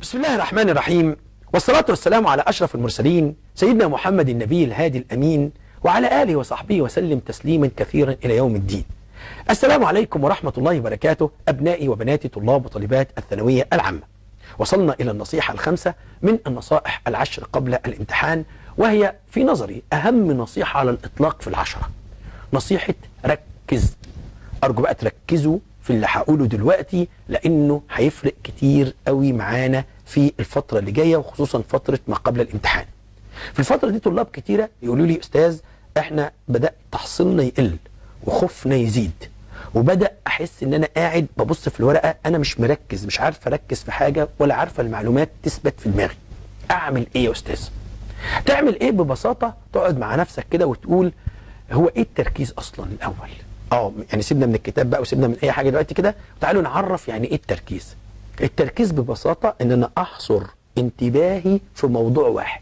بسم الله الرحمن الرحيم والصلاة والسلام على أشرف المرسلين سيدنا محمد النبي الهادي الأمين وعلى آله وصحبه وسلم تسليما كثيرا إلى يوم الدين. السلام عليكم ورحمة الله وبركاته أبنائي وبناتي طلاب وطالبات الثانوية العامة. وصلنا إلى النصيحة الخامسة من النصائح العشر قبل الامتحان وهي في نظري أهم نصيحة على الإطلاق في العشرة. نصيحة ركز. أرجو بقى تركزوا في اللي هقوله دلوقتي لأنه هيفرق كتير قوي معانا في الفترة اللي جاية وخصوصا فترة ما قبل الامتحان في الفترة دي طلاب كتيرة يقولوا لي أستاذ إحنا بدأ تحصيلنا يقل وخوفنا يزيد وبدأ أحس إن أنا قاعد ببص في الورقة أنا مش مركز مش عارف أركز في حاجة ولا عارفة المعلومات تثبت في دماغي أعمل إيه يا أستاذ؟ تعمل إيه ببساطة تقعد مع نفسك كده وتقول هو إيه التركيز أصلا الأول؟ آه يعني سيبنا من الكتاب بقى وسيبنا من أي حاجة دلوقتي كده. تعالوا نعرف يعني إيه التركيز. التركيز ببساطة إن أنا أحصر انتباهي في موضوع واحد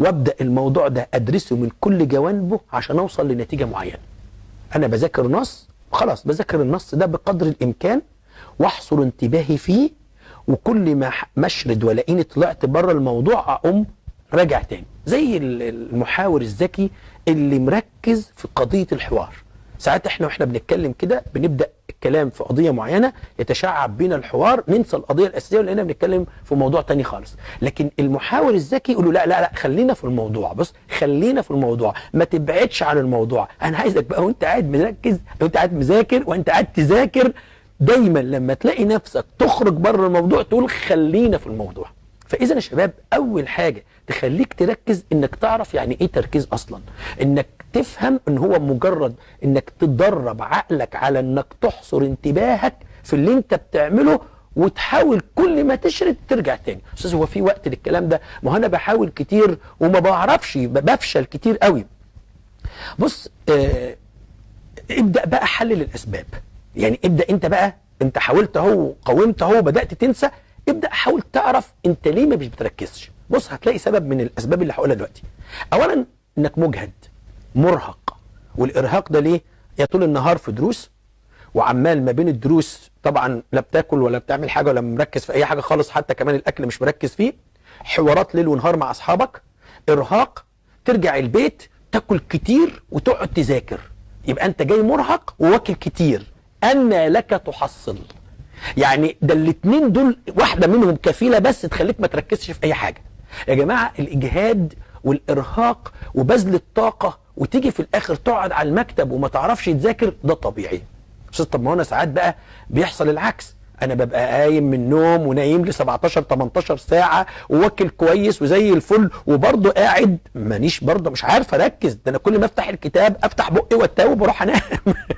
وأبدأ الموضوع ده أدرسه من كل جوانبه عشان أوصل لنتيجة معينة. أنا بذاكر نص خلاص بذاكر النص ده بقدر الإمكان وأحصر انتباهي فيه وكل ما مشرد ولاقيني طلعت بره الموضوع أقوم راجع تاني. زي المحاور الذكي اللي مركز في قضية الحوار. ساعات إحنا وإحنا بنتكلم كده بنبدأ الكلام في قضية معينة يتشعب بينا الحوار ننسى القضية الأساسية ولقينا بنتكلم في موضوع تاني خالص. لكن المحاور الذكي يقول له لا لا لا خلينا في الموضوع. بص خلينا في الموضوع. ما تبعدش عن الموضوع. أنا عايزك بقى وأنت قاعد مركز وأنت قاعد مذاكر وأنت قاعد تذاكر دايما لما تلاقي نفسك تخرج بره الموضوع تقول خلينا في الموضوع. فإذا يا شباب أول حاجة تخليك تركز إنك تعرف يعني إيه تركيز أصلا. إنك تفهم إن هو مجرد إنك تدرب عقلك على إنك تحصر انتباهك في اللي أنت بتعمله وتحاول كل ما تشرد ترجع تاني. أستاذ هو في وقت للكلام ده؟ ما أنا بحاول كتير وما بعرفش بفشل كتير قوي. بص آه ابدأ بقى حلل الأسباب. يعني ابدأ أنت بقى أنت حاولت أهو قاومت أهو بدات تنسى ابدأ حاول تعرف أنت ليه ما بتركزش. بص هتلاقي سبب من الأسباب اللي هقولها دلوقتي. اولا إنك مجهد. مرهق. والإرهاق ده ليه؟ يا طول النهار في دروس وعمال ما بين الدروس طبعا لا بتاكل ولا بتعمل حاجة ولا مركز في أي حاجة خالص حتى كمان الأكل مش مركز فيه. حوارات ليل ونهار مع أصحابك. إرهاق ترجع البيت تاكل كتير وتقعد تذاكر. يبقى أنت جاي مرهق وواكل كتير. ان لك تحصل. يعني ده الاثنين دول واحدة منهم كفيلة بس تخليك ما تركزش في أي حاجة. يا جماعة الإجهاد والإرهاق وبذل الطاقة وتيجي في الآخر تقعد على المكتب وما تعرفش تذاكر ده طبيعي. أستاذ طب ما أنا ساعات بقى بيحصل العكس. أنا ببقى قايم من النوم ونايم لي 17 18 ساعة وواكل كويس وزي الفل وبرضه قاعد. مانيش برضه مش عارف أركز. ده أنا كل ما أفتح الكتاب أفتح بقي واتاوب وأروح أنام.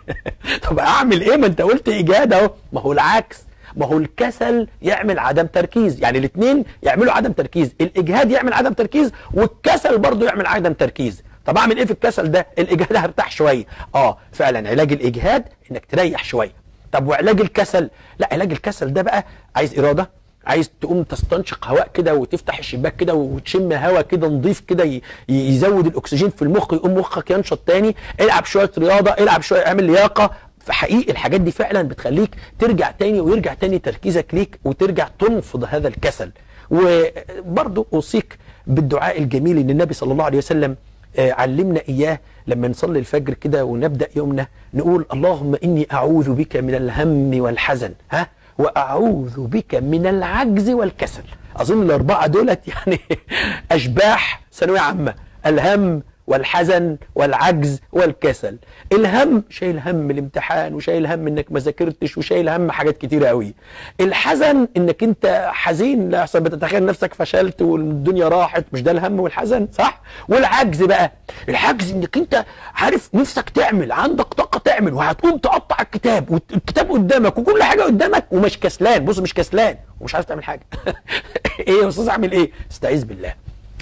طب أعمل إيه؟ ما أنت قلت ايجاد أهو. ما هو العكس. ما هو الكسل يعمل عدم تركيز. يعني الاثنين يعملوا عدم تركيز. الإجهاد يعمل عدم تركيز والكسل برضه يعمل عدم تركيز. طب اعمل إيه في الكسل ده؟ الإجهاد هرتاح شوية. آه فعلا علاج الإجهاد إنك تريح شوية. طب وعلاج الكسل؟ لا علاج الكسل ده بقى عايز إرادة عايز تقوم تستنشق هواء كده وتفتح الشباك كده وتشم هواء كده نظيف كده يزود الأكسجين في المخ يقوم مخك ينشط تاني. العب شوية رياضة العب شوية اعمل لياقة. فحقيقي الحاجات دي فعلا بتخليك ترجع تاني ويرجع تاني تركيزك ليك وترجع تنفض هذا الكسل. وبرضه أوصيك بالدعاء الجميل إن النبي صلى الله عليه وسلم علمنا إياه لما نصلي الفجر كده ونبدأ يومنا نقول اللهم إني أعوذ بك من الهم والحزن ها؟ وأعوذ بك من العجز والكسل. أظن الأربعة دولت يعني أشباح ثانوية عامة الهم والحزن والعجز والكسل. الهم شايل هم الامتحان وشايل هم إنك ما ذاكرتش وشايل هم حاجات كتيره قوي الحزن إنك أنت حزين يحصل بتتخيل نفسك فشلت والدنيا راحت مش ده الهم والحزن؟ صح. والعجز بقى. العجز إنك أنت عارف نفسك تعمل عندك طاقة تعمل وهتقوم تقطع الكتاب والكتاب قدامك وكل حاجة قدامك ومش كسلان. بص مش كسلان ومش عارف تعمل حاجة. إيه يا أستاذ أعمل إيه؟ استعيذ بالله.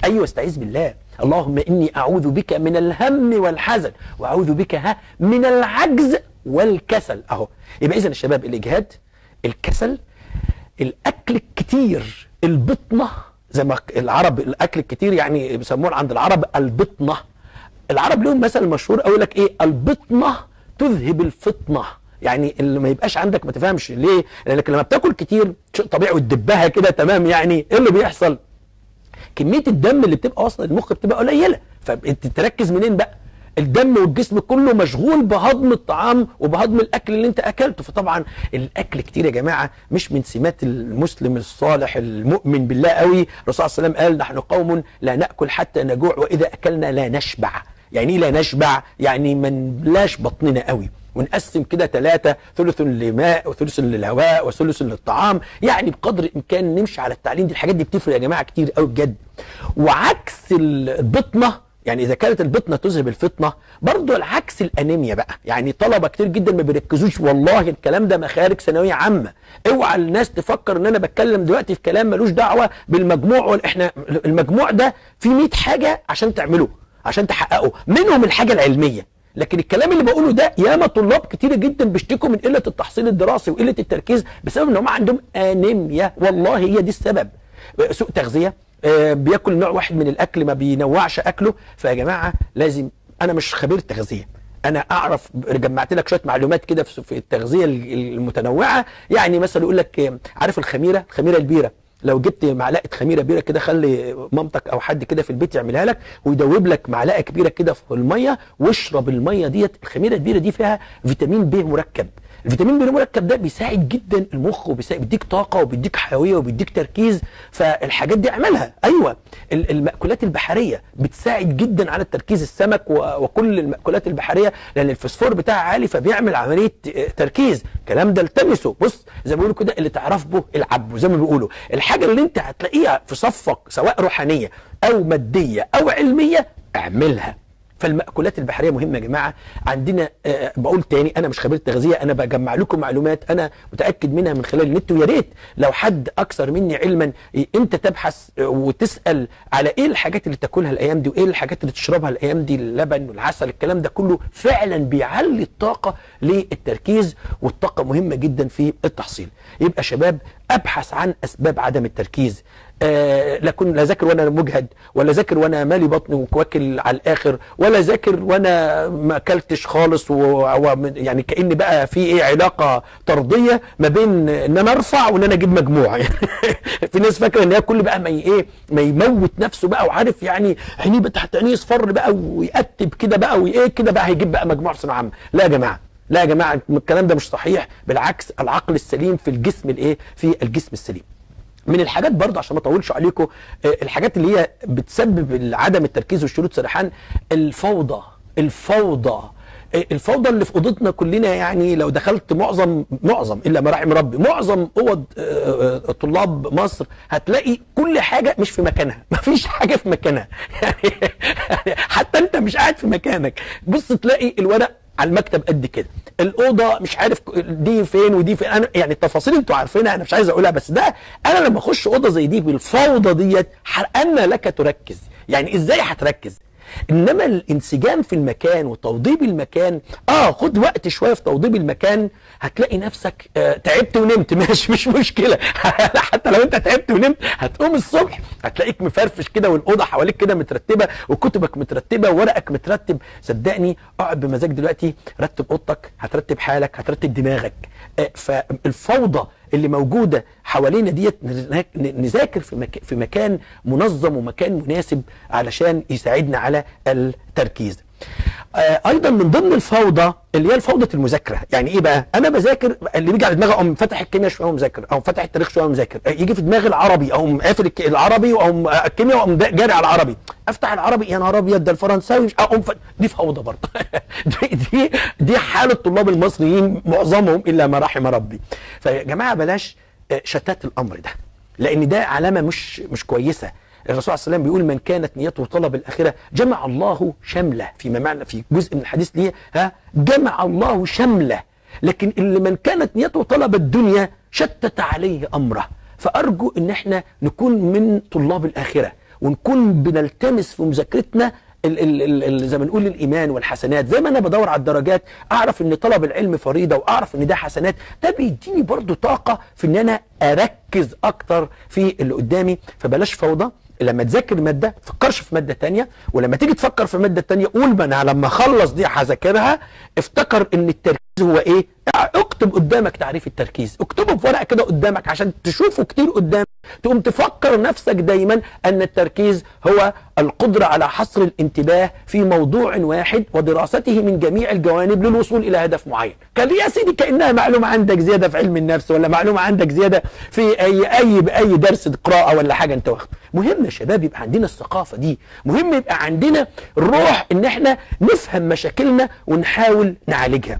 أيوه استعيذ بالله. اللهم إني أعوذ بك من الهم والحزن وأعوذ بك ها من العجز والكسل. أهو. يبقى اذا الشباب الإجهاد الكسل الأكل الكتير البطنة زي ما العرب الأكل الكتير يعني بيسموه عند العرب البطنة. العرب لهم مثل مشهور قوي لك إيه؟ البطنة تذهب الفطنة. يعني اللي ما يبقاش عندك ما تفهمش ليه لأنك لما بتاكل كتير شيء طبيعي وتدبها كده تمام يعني إيه اللي بيحصل؟ كمية الدم اللي بتبقى واصله للمخ بتبقى قليلة. فأنت تركز منين بقى؟ الدم والجسم كله مشغول بهضم الطعام وبهضم الأكل اللي أنت أكلته. فطبعا الأكل كتير يا جماعة مش من سمات المسلم الصالح المؤمن بالله قوي. الرسول صلى الله عليه وسلم قال نحن قوم لا نأكل حتى نجوع وإذا أكلنا لا نشبع. يعني إيه لا نشبع؟ يعني ما نملاش بطننا قوي. ونقسم كده ثلاثة ثلث لماء وثلث للهواء وثلث للطعام. يعني بقدر الإمكان نمشي على التعليم دي. الحاجات دي بتفرق يا جماعة كتير قوي بجد. وعكس البطنة يعني إذا كانت البطنة تذهب الفطنة برضه العكس الأنيميا بقى. يعني طلبة كتير جدا ما بيركزوش. والله الكلام ده مخارج ثانوية عامة. اوعى الناس تفكر إن أنا بتكلم دلوقتي في كلام ملوش دعوة بالمجموع إحنا المجموع ده في 100 حاجة عشان تعمله عشان تحققه. منهم الحاجة العلمية. لكن الكلام اللي بقوله ده ياما طلاب كتير جدا بيشتكوا من قلة التحصيل الدراسي وقلة التركيز بسبب إن هم عندهم آنيميا. والله هي دي السبب. سوء تغذية آه، بياكل نوع واحد من الأكل ما بينوعش أكله. فيا جماعة لازم أنا مش خبير تغذية. أنا أعرف جمعت لك شوية معلومات كده في التغذية المتنوعة. يعني مثلا يقول لك عارف الخميرة؟ الخميرة البيرة. لو جبت معلقة خميرة بيره كده خلي مامتك أو حد كده في البيت يعملها لك ويدوب لك معلقة كبيرة كده في المية واشرب المية ديت الخميرة البيره دي فيها فيتامين ب مركب. الفيتامين بي المركب ده بيساعد جدا المخ وبيساعد بيديك طاقة وبيديك حيوية وبيديك تركيز فالحاجات دي اعملها. أيوه ال- المأكولات البحرية بتساعد جدا على التركيز السمك وكل المأكولات البحرية لأن الفوسفور بتاعها عالي فبيعمل عملية آه، تركيز. الكلام ده التمسه. بص زي ما بيقولوا كده اللي تعرف به العب به زي ما بيقولوا. الحاجة اللي انت هتلاقيها في صفك سواء روحانية أو مادية أو علمية اعملها. فالمأكولات البحرية مهمة يا جماعة. عندنا آه، بقول تاني أنا مش خبير تغذية أنا بجمع لكم معلومات أنا متأكد منها من خلال النت ويا ريت لو حد أكثر مني علما أنت تبحث آه، وتسأل على إيه الحاجات اللي تأكلها الأيام دي وإيه الحاجات اللي تشربها الأيام دي اللبن والعسل الكلام ده كله فعلا بيعلي الطاقة للتركيز والطاقة مهمة جدا في التحصيل. يبقى شباب أبحث عن أسباب عدم التركيز. آه لا كن لا ذاكر وأنا مجهد ولا ذاكر وأنا مالي بطني وواكل على الآخر ولا ذاكر وأنا ما أكلتش خالص. يعني كأن بقى في إيه علاقة طردية ما بين إن أنا أرفع وإن أنا أجيب مجموع. في ناس فاكرة إن هي كل بقى ما إيه ما يموت نفسه بقى وعارف يعني عينيه تحت عينيه يصفر بقى ويقتب كده بقى وايه كده بقى هيجيب بقى مجموع في ثانوية عامة. لا يا جماعة لا يا جماعة الكلام ده مش صحيح. بالعكس العقل السليم في الجسم الإيه في الجسم السليم. من الحاجات برضه عشان ما اطولش عليكم آه، الحاجات اللي هي بتسبب عدم التركيز والشروط سرحان الفوضى الفوضى آه، الفوضى اللي في أوضتنا كلنا يعني لو دخلت معظم معظم إلا ما رحم ربي معظم أوض آه، طلاب مصر هتلاقي كل حاجة مش في مكانها مفيش حاجة في مكانها. يعني حتى أنت مش قاعد في مكانك. بص تلاقي الورق على المكتب قد كده. الأوضة مش عارف دي فين ودي فين. أنا يعني التفاصيل أنتوا عارفينها أنا مش عايز أقولها بس ده أنا لما أخش أوضة زي دي بالفوضى ديت ان لك تركز. يعني إزاي هتركز؟ إنما الانسجام في المكان وتوضيب المكان آه خد وقت شوية في توضيب المكان هتلاقي نفسك آه تعبت ونمت. ماشي مش مشكلة. حتى لو أنت تعبت ونمت هتقوم الصبح هتلاقيك مفرفش كده والأوضة حواليك كده مترتبة وكتبك مترتبة وورقك مترتب. صدقني اقعد بمزاج دلوقتي رتب أوضتك هترتب حالك هترتب دماغك. آه فالفوضى اللي موجودة حوالينا ديت نذاك- نذاكر في مك... في مكان منظم ومكان مناسب علشان يساعدنا على التركيز. آه أيضا من ضمن الفوضى اللي هي فوضى المذاكرة، يعني إيه بقى؟ أنا بذاكر اللي بيجي على دماغي أقوم فاتح الكيمياء شوية ومذاكر، أو فاتح التاريخ شوية ومذاكر، آه، يجي في دماغي العربي أقوم قافل العربي وأقوم آه، الكيمياء وأقوم جاري على العربي، أفتح العربي يا نهار أبيض ده الفرنساوي مش- أقوم. دي فوضى برضه دي دي دي حال الطلاب المصريين معظمهم إلا ما رحم ربي. فيا جماعة بلاش شتات الأمر ده لأن ده علامة مش مش كويسة الرسول صلى الله عليه وسلم بيقول من كانت نيته طلب الآخرة جمع الله شمله فيما معنى في جزء من الحديث ليه؟ ها جمع الله شمله. لكن اللي من كانت نيته طلب الدنيا شتت عليه أمره. فأرجو إن إحنا نكون من طلاب الآخرة ونكون بنلتمس في مذاكرتنا ال ال ال زي ما نقول الإيمان والحسنات. زي ما أنا بدور على الدرجات أعرف إن طلب العلم فريضة وأعرف إن ده حسنات. ده بيديني برضو طاقة في إن أنا أركز أكتر في اللي قدامي. فبلاش فوضى. لما تذاكر مادة فكرش في مادة تانية ولما تيجي تفكر في مادة تانية قول ما أنا لما أخلص دي هذاكرها افتكر إن التركيز هو إيه؟ اكتب قدامك تعريف التركيز. اكتبه في ورقة كده قدامك عشان تشوفه كتير قدامك تقوم تفكر نفسك دايما أن التركيز هو القدرة على حصر الانتباه في موضوع واحد ودراسته من جميع الجوانب للوصول إلى هدف معين. كان يا سيدي كأنها معلومة عندك زيادة في علم النفس ولا معلومة عندك زيادة في أي أي باي درس قراءة ولا حاجة أنت واخده. مهم يا شباب يبقى عندنا الثقافة دي. مهم يبقى عندنا الروح إن إحنا نفهم مشاكلنا ونحاول نعالجها.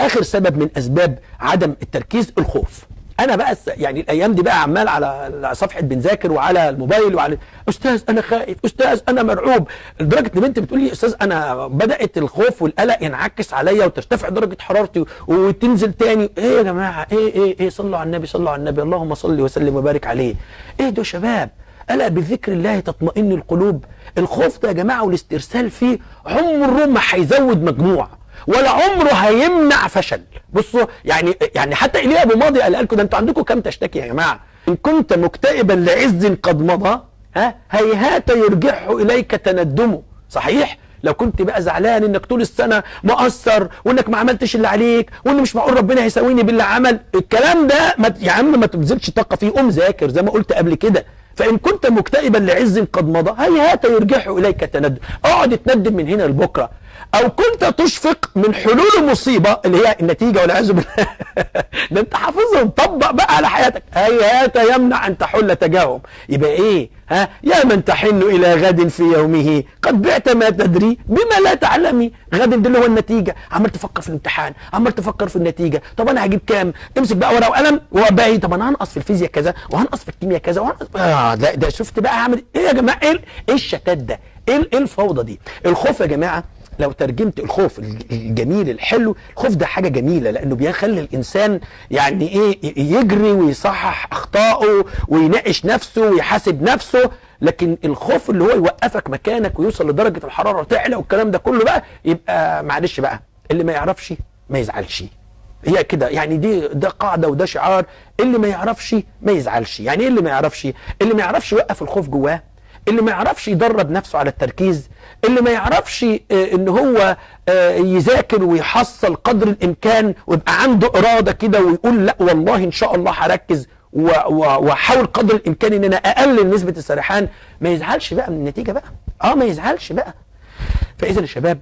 آخر سبب من أسباب عدم التركيز الخوف. أنا بقى يعني الأيام دي بقى عمال على صفحة بنذاكر وعلى الموبايل وعلى أستاذ أنا خايف أستاذ أنا مرعوب. لدرجة إن بنت بتقول لي أستاذ أنا بدأت الخوف والقلق ينعكس عليا وترتفع درجة حرارتي وتنزل تاني. إيه يا جماعة؟ إيه إيه إيه؟ صلوا على النبي صلوا على النبي. اللهم صل وسلم وبارك عليه. إيه ده شباب؟ ألا بذكر الله تطمئن القلوب. الخوف ده يا جماعة والاسترسال فيه عمره ما هيزود مجموع. ولا عمره هيمنع فشل. بصوا يعني يعني حتى ايليا أبو ماضي قال لكم ده أنتوا عندكم كام تشتكي يا جماعة؟ إن كنت مكتئبا لعز قد مضى ها؟ هيهات يرجعه إليك تندمه. صحيح؟ لو كنت بقى زعلان إنك طول السنة مقصر وإنك ما عملتش اللي عليك وإن مش معقول ربنا هيساويني باللي عمل الكلام ده ما يا عم ما تبذلش طاقة فيه. قوم ذاكر زي ما قلت قبل كده. فإن كنت مكتئبا لعز قد مضى هيهات يرجعه إليك تندم. اقعد تندم من هنا لبكرة. أو كنت تشفق من حلول مصيبة اللي هي النتيجة والعياذ بالله. ده أنت حافظهم طبق بقى على حياتك. هيهات يمنع أن تحل تجاههم. يبقى إيه؟ ها؟ يا من تحن إلى غد في يومه. قد بعت ما تدري بما لا تعلمي. غد ده اللي هو النتيجة. عمال تفكر في الامتحان. عمال تفكر في النتيجة. طب أنا هجيب كام؟ امسك بقى ورقة وقلم. وباقي طب أنا هنقص في الفيزياء كذا وهنقص في الكيمياء كذا وهنقص آه ده, ده شفت بقى هعمل إيه يا جماعة؟ إيه إيه الشتات ده؟ إيه إيه الفوضى دي؟ الخوف يا جماعة لو ترجمت الخوف الجميل الحلو الخوف ده حاجة جميلة لأنه بيخلي الإنسان يعني إيه يجري ويصحح أخطائه ويناقش نفسه ويحاسب نفسه. لكن الخوف اللي هو يوقفك مكانك ويوصل لدرجة الحرارة تعلى والكلام ده كله بقى يبقى معلش بقى اللي ما يعرفش ما يزعلش. هي كده يعني دي ده قاعدة وده شعار اللي ما يعرفش ما يزعلش. يعني إيه اللي ما يعرفش؟ اللي ما يعرفش يوقف الخوف جواه. اللي ما يعرفش يدرب نفسه على التركيز اللي ما يعرفش إن هو يذاكر ويحصل قدر الإمكان ويبقى عنده إرادة كده ويقول لأ والله إن شاء الله هركز وأحاول قدر الإمكان إن أنا أقلل نسبة السرحان. ما يزعلش بقى من النتيجة بقى. آه ما يزعلش بقى. فإذا يا شباب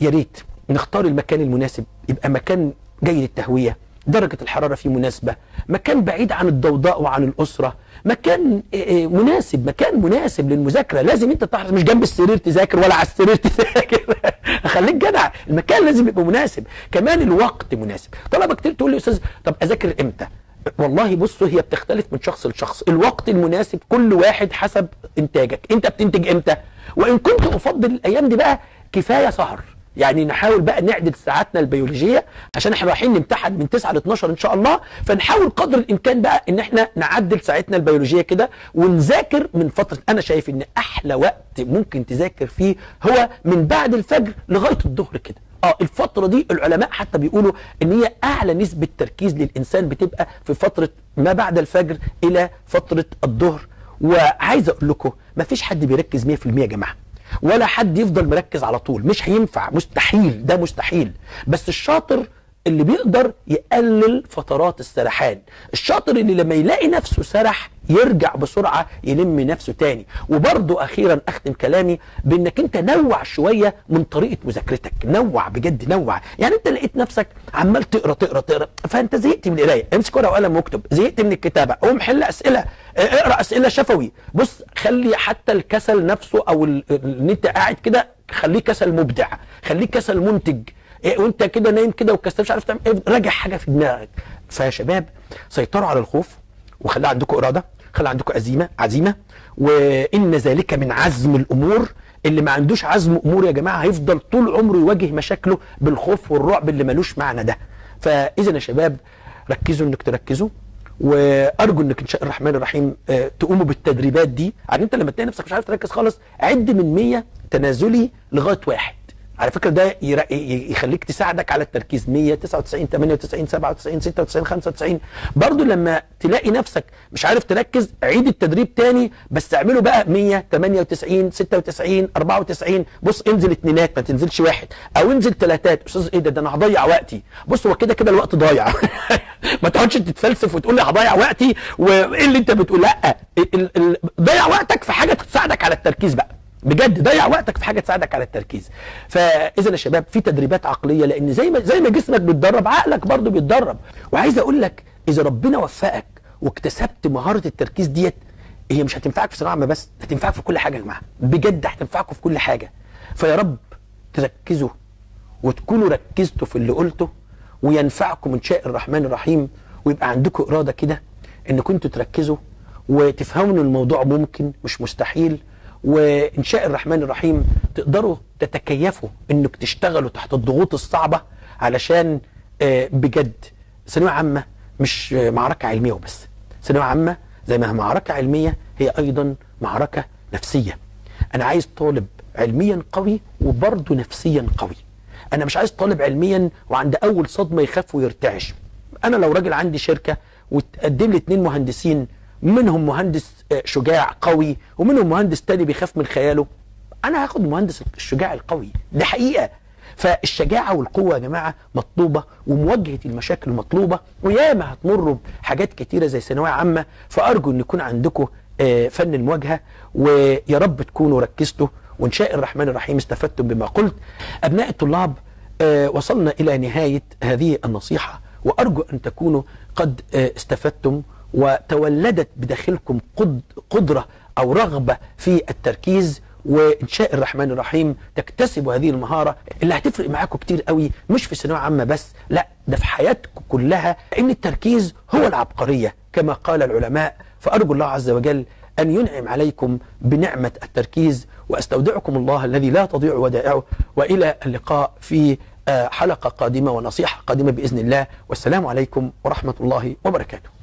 يا ريت نختار المكان المناسب يبقى مكان جيد التهويه درجة الحرارة فيه مناسبة مكان بعيد عن الضوضاء وعن الأسرة مكان مناسب مكان مناسب للمذاكرة. لازم أنت تحرص مش جنب السرير تذاكر ولا على السرير تذاكر. خليك جدع المكان لازم يبقى مناسب. كمان الوقت مناسب. طلبة كتير تقول لي أستاذ طب أذاكر إمتى؟ والله بصوا هي بتختلف من شخص لشخص. الوقت المناسب كل واحد حسب إنتاجك. أنت بتنتج إمتى؟ وإن كنت أفضل الأيام دي بقى كفاية سهر. يعني نحاول بقى نعدل ساعاتنا البيولوجية عشان إحنا رايحين نمتحن من 9 ل 12 إن شاء الله. فنحاول قدر الإمكان بقى إن إحنا نعدل ساعتنا البيولوجية كده ونذاكر من فترة. أنا شايف إن أحلى وقت ممكن تذاكر فيه هو من بعد الفجر لغاية الظهر كده. آه الفترة دي العلماء حتى بيقولوا إن هي أعلى نسبة تركيز للإنسان بتبقى في فترة ما بعد الفجر إلى فترة الظهر. وعايز أقول لكم مفيش حد بيركز 100% يا جماعة. ولا حد يفضل مركز على طول. مش هينفع. مستحيل. ده مستحيل. بس الشاطر اللي بيقدر يقلل فترات السرحان. الشاطر اللي لما يلاقي نفسه سرح يرجع بسرعة يلم نفسه تاني. وبرضو أخيرا أختم كلامي بأنك أنت نوع شوية من طريقة مذاكرتك. نوع بجد نوع. يعني أنت لقيت نفسك عمال تقرأ تقرأ تقرأ فأنت زهقت من القراية. امسك ورقة وقلم واكتب. زهقت من الكتابة. قوم حل أسئلة. اقرأ أسئلة شفوي. بص خلي حتى الكسل نفسه أو إن أنت قاعد كده خليه كسل مبدع. خليه كسل منتج. إيه وانت كده نايم كده وكسل مش عارف تعمل إيه. راجع حاجة في دماغك. فيا شباب سيطروا على الخوف وخلي عندكم إرادة خلي عندكم عزيمه عزيمة. وإن ذلك من عزم الأمور. اللي ما عندوش عزم أمور يا جماعة هيفضل طول عمره يواجه مشاكله بالخوف والرعب اللي ملوش معنى ده. فاذا يا شباب ركزوا إنك تركزوا. وأرجو إنك إن شاء الرحمن الرحيم آه تقوموا بالتدريبات دي. يعني أنت لما تلاقي نفسك مش عارف تركز خالص عد من 100 تنازلي لغاية واحد. على فكرة ده يخليك تساعدك على التركيز. 100 99 98 97 96 95 برضو لما تلاقي نفسك مش عارف تركز عيد التدريب تاني بس اعمله بقى 100 98 96 94 بص انزل اتنينات ما تنزلش واحد. أو انزل تلاتات. أستاذ إيه ده؟ ده أنا هضيع وقتي. بص هو كده كده الوقت ضايع. ما تقعدش تتفلسف وتقول لي هضيع وقتي وايه اللي انت بتقول؟ لا ضيع وقتك في حاجة تساعدك على التركيز بقى. بجد ضيع وقتك في حاجة تساعدك على التركيز. فإذا يا شباب في تدريبات عقلية لأن زي ما زي ما جسمك بيتدرب عقلك برضه بيتدرب. وعايز أقول لك إذا ربنا وفقك واكتسبت مهارة التركيز ديت هي مش هتنفعك في ثانويه عامه بس هتنفعك في كل حاجة يا جماعة. بجد هتنفعكم في كل حاجة. فيا رب تركزوا وتكونوا ركزتوا في اللي قلته وينفعكم إن شاء الرحمن الرحيم ويبقى عندكم إرادة كده إن كنتوا تركزوا وتفهموا إن الموضوع ممكن مش مستحيل وان شاء الرحمن الرحيم تقدروا تتكيفوا انك تشتغلوا تحت الضغوط الصعبة علشان آه، بجد ثانوية عامة مش معركة علمية وبس. ثانوية عامة زي ما هي معركة علمية هي أيضا معركة نفسية. أنا عايز طالب علميا قوي وبرضه نفسيا قوي. أنا مش عايز طالب علميا وعند أول صدمة يخاف ويرتعش. أنا لو راجل عندي شركة وتقدم لي اتنين مهندسين منهم مهندس آه، شجاع قوي ومنهم مهندس تاني بيخاف من خياله. أنا هاخد المهندس الشجاع القوي. دي حقيقة. فالشجاعة والقوة يا جماعة مطلوبة ومواجهة المشاكل مطلوبة وياما هتمروا بحاجات كتيرة زي ثانوية عامة. فأرجو إن يكون عندكم آه، فن المواجهة ويا رب تكونوا ركزتوا. وإن شاء الرحمن الرحيم استفدتم بما قلت. أبناء الطلاب آه، وصلنا إلى نهاية هذه النصيحة. وأرجو أن تكونوا قد استفدتم. وتولدت بداخلكم قد قدرة أو رغبة في التركيز وان شاء الرحمن الرحيم تكتسبوا هذه المهارة اللي هتفرق معاكم كتير قوي مش في ثانوية عامة بس لا ده في حياتكم كلها إن التركيز هو العبقرية. كما قال العلماء فأرجو الله عز وجل أن ينعم عليكم بنعمة التركيز وأستودعكم الله الذي لا تضيع ودائعه وإلى اللقاء في آه، حلقة قادمة ونصيحة قادمة بإذن الله. والسلام عليكم ورحمة الله وبركاته.